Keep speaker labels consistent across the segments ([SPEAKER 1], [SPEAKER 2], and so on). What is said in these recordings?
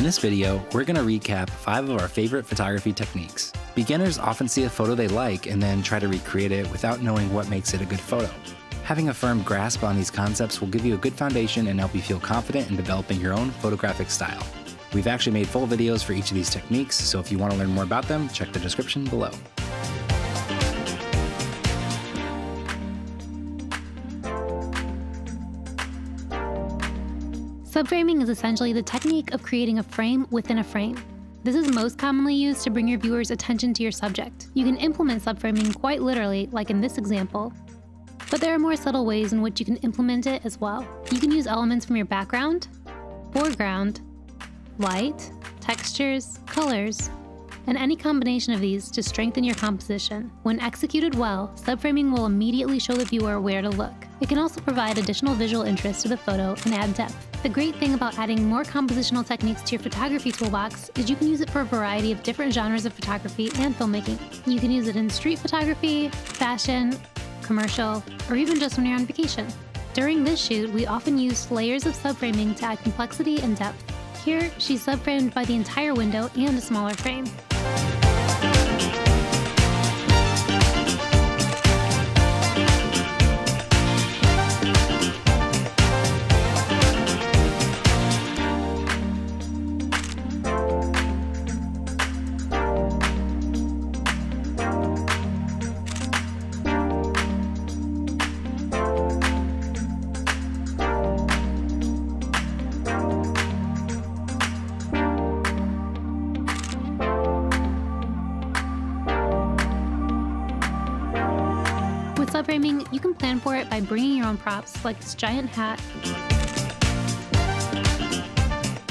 [SPEAKER 1] In this video, we're going to recap 5 of our favorite photography techniques. Beginners often see a photo they like and then try to recreate it without knowing what makes it a good photo. Having a firm grasp on these concepts will give you a good foundation and help you feel confident in developing your own photographic style. We've actually made full videos for each of these techniques, so if you want to learn more about them, check the description below.
[SPEAKER 2] Subframing is essentially the technique of creating a frame within a frame. This is most commonly used to bring your viewers' attention to your subject. You can implement subframing quite literally, like in this example, but there are more subtle ways in which you can implement it as well. You can use elements from your background, foreground, light, textures, colors, and any combination of these to strengthen your composition. When executed well, subframing will immediately show the viewer where to look. It can also provide additional visual interest to the photo and add depth. The great thing about adding more compositional techniques to your photography toolbox is you can use it for a variety of different genres of photography and filmmaking. You can use it in street photography, fashion, commercial, or even just when you're on vacation. During this shoot, we often used layers of subframing to add complexity and depth. Here, she's subframed by the entire window and a smaller frame. With subframing, you can plan for it by bringing your own props, like this giant hat,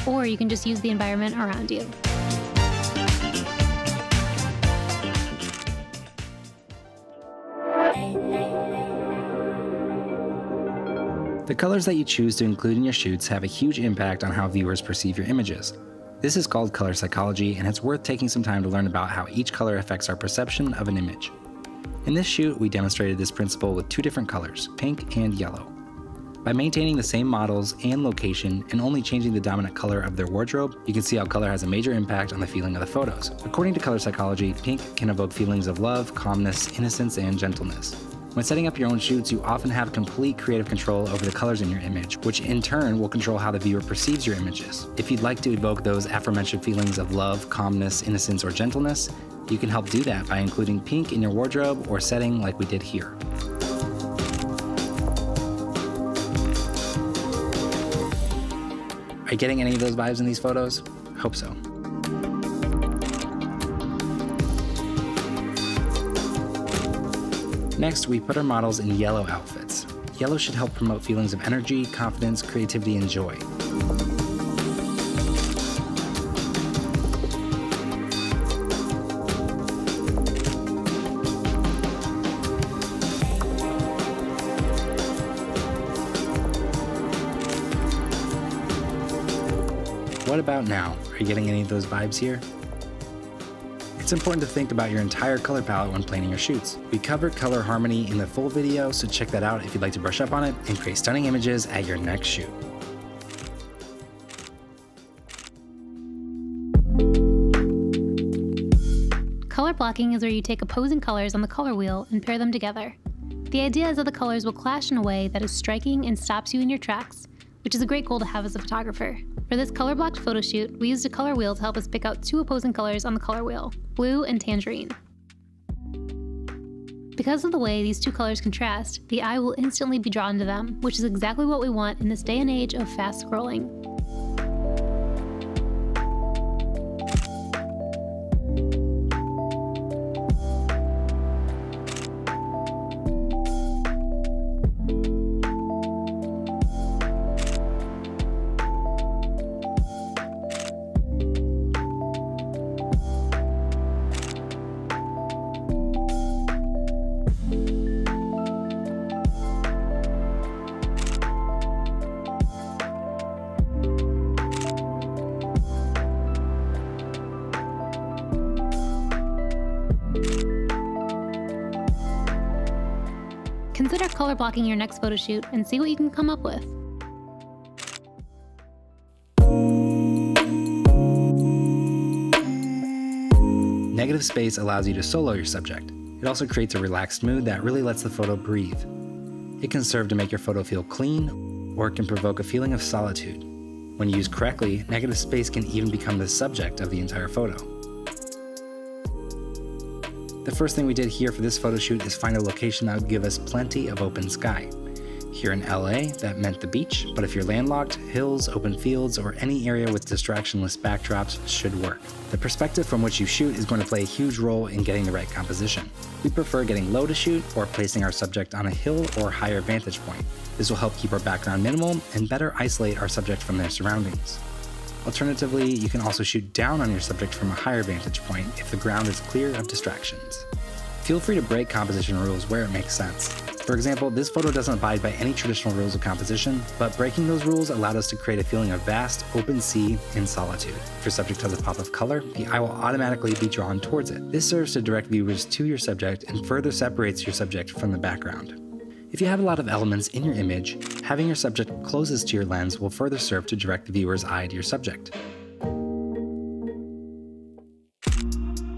[SPEAKER 2] or you can just use the environment around you.
[SPEAKER 1] The colors that you choose to include in your shoots have a huge impact on how viewers perceive your images. This is called color psychology, and it's worth taking some time to learn about how each color affects our perception of an image. In this shoot, we demonstrated this principle with two different colors, pink and yellow. By maintaining the same models and location and only changing the dominant color of their wardrobe, you can see how color has a major impact on the feeling of the photos. According to color psychology, pink can evoke feelings of love, calmness, innocence, and gentleness. When setting up your own shoots, you often have complete creative control over the colors in your image, which in turn will control how the viewer perceives your images. If you'd like to evoke those aforementioned feelings of love, calmness, innocence, or gentleness, you can help do that by including pink in your wardrobe or setting like we did here. Are you getting any of those vibes in these photos? Hope so. Next, we put our models in yellow outfits. Yellow should help promote feelings of energy, confidence, creativity, and joy. What about now? Are you getting any of those vibes here? It's important to think about your entire color palette when planning your shoots. We covered color harmony in the full video, so check that out if you'd like to brush up on it and create stunning images at your next shoot.
[SPEAKER 2] Color blocking is where you take opposing colors on the color wheel and pair them together. The idea is that the colors will clash in a way that is striking and stops you in your tracks, which is a great goal to have as a photographer. For this color blocked photo shoot, we used a color wheel to help us pick out two opposing colors on the color wheel, blue and tangerine. Because of the way these two colors contrast, the eye will instantly be drawn to them, which is exactly what we want in this day and age of fast scrolling. Consider color blocking your next photo shoot and see what you can come up with.
[SPEAKER 1] Negative space allows you to solo your subject. It also creates a relaxed mood that really lets the photo breathe. It can serve to make your photo feel clean, or it can provoke a feeling of solitude. When used correctly, negative space can even become the subject of the entire photo. The first thing we did here for this photo shoot is find a location that would give us plenty of open sky. Here in LA, that meant the beach, but if you're landlocked, hills, open fields, or any area with distractionless backdrops should work. The perspective from which you shoot is going to play a huge role in getting the right composition. We prefer getting low to shoot or placing our subject on a hill or higher vantage point. This will help keep our background minimal and better isolate our subject from their surroundings. Alternatively, you can also shoot down on your subject from a higher vantage point if the ground is clear of distractions. Feel free to break composition rules where it makes sense. For example, this photo doesn't abide by any traditional rules of composition, but breaking those rules allowed us to create a feeling of vast, open sea in solitude. If your subject has a pop of color, the eye will automatically be drawn towards it. This serves to direct viewers to your subject and further separates your subject from the background. If you have a lot of elements in your image, having your subject closest to your lens will further serve to direct the viewer's eye to your subject.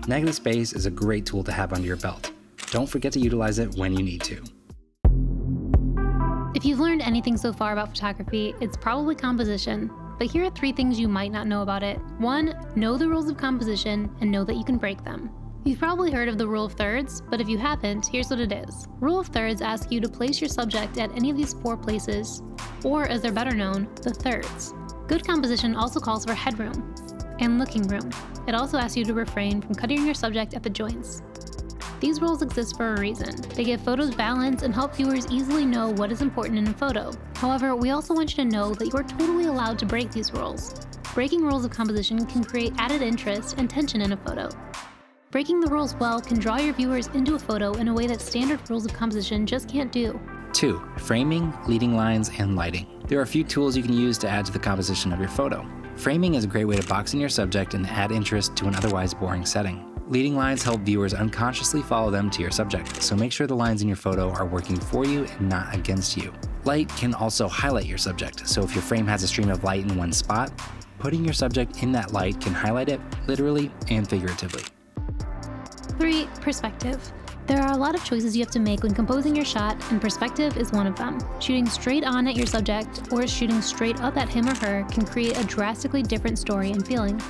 [SPEAKER 1] Negative space is a great tool to have under your belt. Don't forget to utilize it when you need to.
[SPEAKER 2] If you've learned anything so far about photography, it's probably composition. But here are three things you might not know about it. One, know the rules of composition and know that you can break them. You've probably heard of the rule of thirds, but if you haven't, here's what it is. Rule of thirds asks you to place your subject at any of these four places, or as they're better known, the thirds. Good composition also calls for headroom and looking room. It also asks you to refrain from cutting your subject at the joints. These rules exist for a reason. They give photos balance and help viewers easily know what is important in a photo. However, we also want you to know that you are totally allowed to break these rules. Breaking rules of composition can create added interest and tension in a photo. Breaking the rules well can draw your viewers into a photo in a way that standard rules of composition just can't do.
[SPEAKER 1] 2. Framing, leading lines, and lighting. There are a few tools you can use to add to the composition of your photo. Framing is a great way to box in your subject and add interest to an otherwise boring setting. Leading lines help viewers unconsciously follow them to your subject, so make sure the lines in your photo are working for you and not against you. Light can also highlight your subject, so if your frame has a stream of light in one spot, putting your subject in that light can highlight it literally and figuratively.
[SPEAKER 2] 3. Perspective. There are a lot of choices you have to make when composing your shot, and perspective is one of them. Shooting straight on at your subject or shooting straight up at him or her can create a drastically different story and feeling.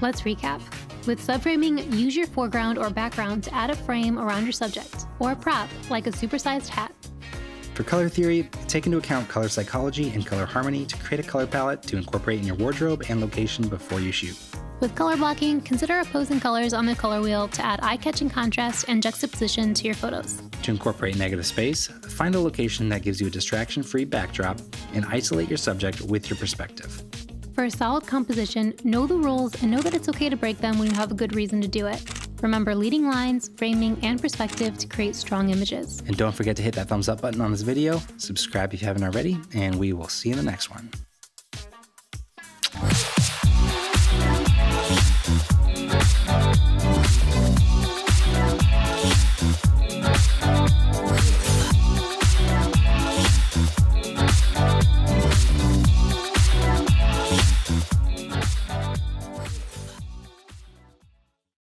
[SPEAKER 2] Let's recap. With subframing, use your foreground or background to add a frame around your subject, or a prop like a supersized hat.
[SPEAKER 1] For color theory, take into account color psychology and color harmony to create a color palette to incorporate in your wardrobe and location before you shoot.
[SPEAKER 2] With color blocking, consider opposing colors on the color wheel to add eye-catching contrast and juxtaposition to your photos.
[SPEAKER 1] To incorporate negative space, find a location that gives you a distraction-free backdrop and isolate your subject with your perspective.
[SPEAKER 2] For a solid composition, know the rules and know that it's okay to break them when you have a good reason to do it. Remember leading lines, framing, and perspective to create strong images.
[SPEAKER 1] And don't forget to hit that thumbs up button on this video, subscribe if you haven't already, and we will see you in the next one.